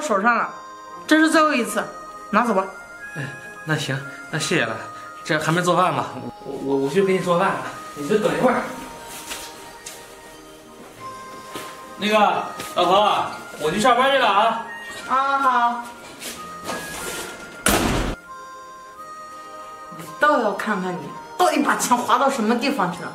手上了，这是最后一次，拿走吧。哎，那行，那谢谢了。这还没做饭吧？我我我去给你做饭，你就等一会儿。那个老婆，我去上班去了啊。啊好。我倒要看看你到底把钱花到什么地方去了。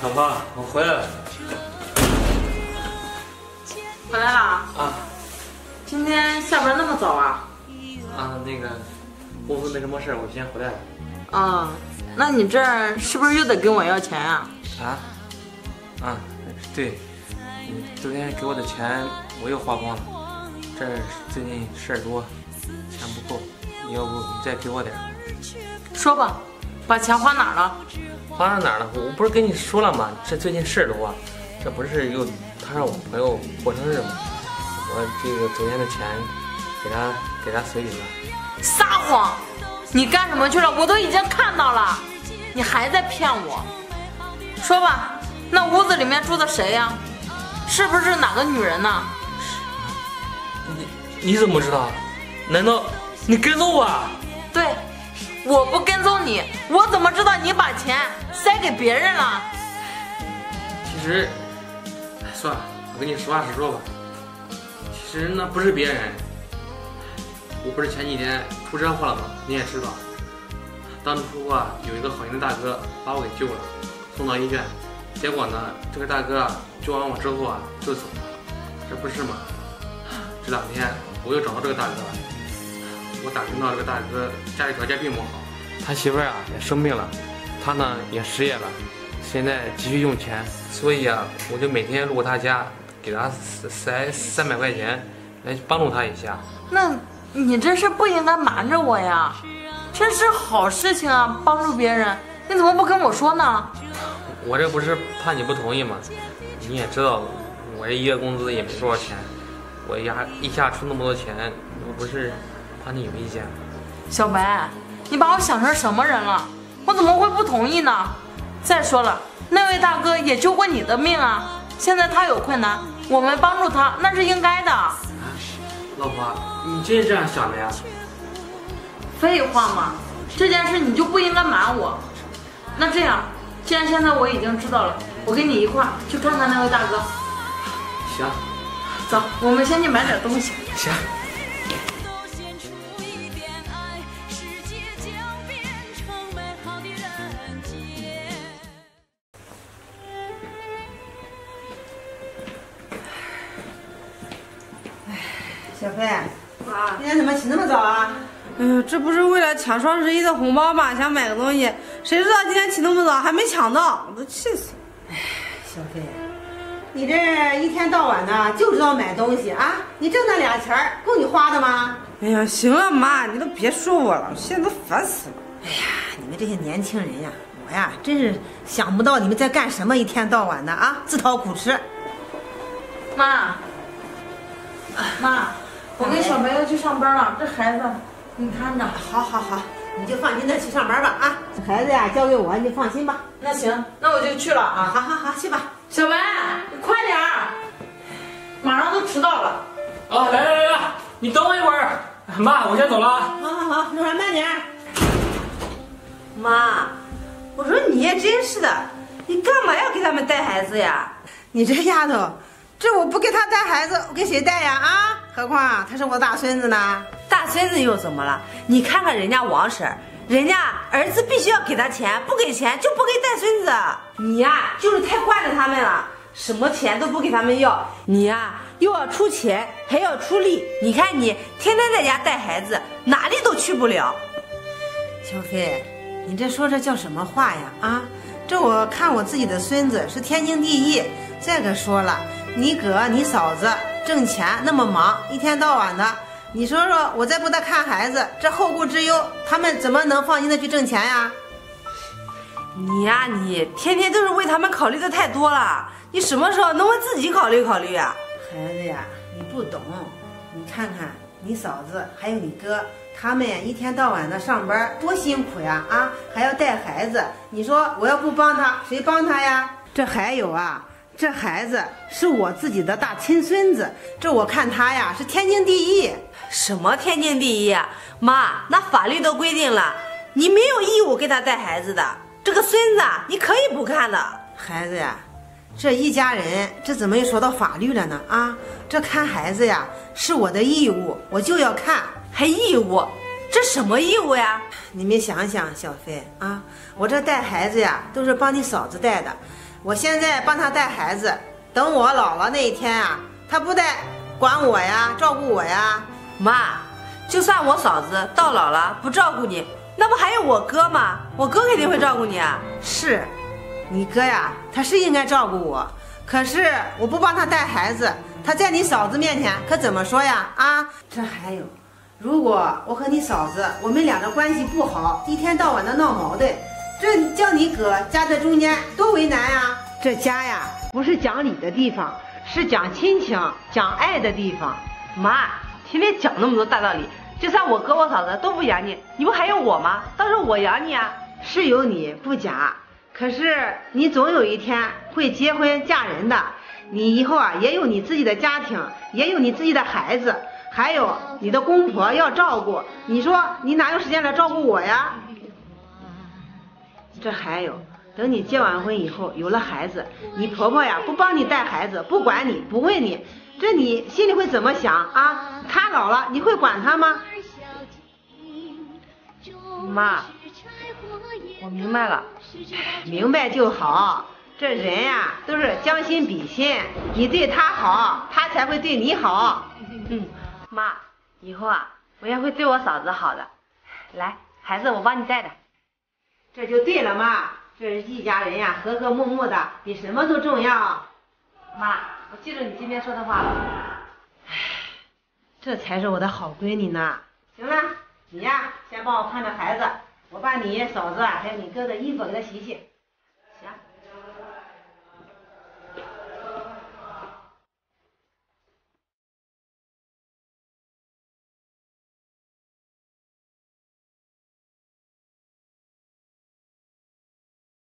老婆，我回来了。回来了啊？啊今天下班那么早啊？啊，那个公司没什么事儿，我先回来了。啊，那你这儿是不是又得跟我要钱啊？啊？啊，对，你昨天给我的钱我又花光了，这最近事儿多，钱不够，你要不你再给我点儿？说吧，把钱花哪儿了？花到哪儿了？我不是跟你说了吗？这最近事儿多，这不是又他让我朋友过生日吗？我这个昨天的钱给他给他随礼了。撒谎！你干什么去了？我都已经看到了，你还在骗我。说吧，那屋子里面住的谁呀？是不是哪个女人呢？你你怎么知道？难道你跟踪我啊？对，我不跟踪你，钱塞给别人了？其实，算了，我跟你实话实说吧。其实那不是别人，我不是前几天出车祸了吗？你也知道，当初啊有一个好心的大哥把我给救了，送到医院，结果呢这个大哥救完我之后啊就走了，这不是吗？这两天我又找到这个大哥了，我打听到这个大哥家里条件并不好，他媳妇啊也生病了，他呢也失业了。现在急需用钱，所以啊，我就每天路过他家，给他塞三百块钱，来帮助他一下。那你这是不应该瞒着我呀，这是好事情啊，帮助别人，你怎么不跟我说呢？我这不是怕你不同意吗？你也知道，我这一月工资也没多少钱，我呀一下出那么多钱，我不是怕你有意见吗？小白，你把我想成什么人了？我怎么会不同意呢？再说了，那位大哥也救过你的命啊，现在他有困难，我们帮助他那是应该的。老婆，你真是这样想的呀？废话嘛，这件事你就不应该瞒我。那这样，既然现在我已经知道了，我跟你一块儿去看看那位大哥。行走，我们先去买点东西。行。小飞，啊，今天怎么起那么早啊？哎呦，这不是为了抢双十一的红包吗？想买个东西，谁知道今天起那么早还没抢到，我都气死了。哎小飞，你这一天到晚的就知道买东西啊？你挣那俩钱儿够你花的吗？哎呀，行了妈，你都别说我了，现在都烦死了。哎呀，你们这些年轻人呀，我呀真是想不到你们在干什么，一天到晚的啊，自讨苦吃。妈，小白要去上班了，这孩子你看着。好好好，你就放心的去上班吧啊！这孩子呀，交给我，你就放心吧。那行，那我就去了啊。好好好，去吧。小白，你快点儿，马上都迟到了。啊，来来来来，你等我一会儿。妈，我先走了啊。好好好，路上慢点。妈，我说你也真是的，你干嘛要给他们带孩子呀？你这丫头，这我不给他带孩子，我给谁带呀？啊，何况他是我大孙子呢。大孙子又怎么了？你看看人家王婶，人家儿子必须要给他钱，不给钱就不给带孙子。你呀，就是太惯着他们了，什么钱都不给他们要。你呀，又要出钱，还要出力。你看你天天在家带孩子，哪里都去不了。小飞，你这说这叫什么话呀？啊，这我看我自己的孙子是天经地义。再者说了，你哥你嫂子挣钱那么忙，一天到晚的，你说说我再不得看孩子，这后顾之忧，他们怎么能放心的去挣钱呀？你呀、你天天都是为他们考虑的太多了，你什么时候能为自己考虑考虑啊？孩子呀，你不懂，你看看你嫂子还有你哥，他们呀一天到晚的上班多辛苦呀啊，还要带孩子。你说我要不帮他，谁帮他呀？这还有啊，这孩子是我自己的大亲孙子，这我看他呀是天经地义。什么天经地义啊？妈，那法律都规定了，你没有义务给他带孩子的。这个孙子啊，你可以不看的。孩子呀，这一家人，这怎么又说到法律了呢？啊，这看孩子呀是我的义务，我就要看。还义务？这什么义务呀？你们想想，小飞啊，我这带孩子呀，都是帮你嫂子带的。我现在帮他带孩子，等我老了那一天啊，他不得管我呀，照顾我呀？妈，就算我嫂子到老了不照顾你，那不还有我哥吗？我哥肯定会照顾你啊。是，你哥呀，他是应该照顾我，可是我不帮他带孩子，他在你嫂子面前可怎么说呀？啊，这还有，如果我和你嫂子我们俩的关系不好，一天到晚的闹矛盾，这叫你哥夹在中间多为难呀！这家呀，不是讲理的地方，是讲亲情、讲爱的地方。妈，天天讲那么多大道理，就算我哥我嫂子都不养你，你不还有我吗？到时候我养你啊。是有你不假，可是你总有一天会结婚嫁人的，你以后啊也有你自己的家庭，也有你自己的孩子，还有你的公婆要照顾。你说你哪有时间来照顾我呀？这还有，等你结完婚以后有了孩子，你婆婆呀不帮你带孩子，不管你，不问你，这你心里会怎么想啊？她老了你会管她吗？妈，我明白了。明白就好。这人呀、都是将心比心，你对他好，他才会对你好。嗯，妈，以后啊，我也会对我嫂子好的。来，孩子，我帮你带带。这就对了嘛。这一家人呀、和和睦睦的，比什么都重要。妈，我记住你今天说的话了。这才是我的好闺女呢。行了，你呀，先帮我看着孩子，我把你嫂子啊还有你哥的衣服给他洗洗。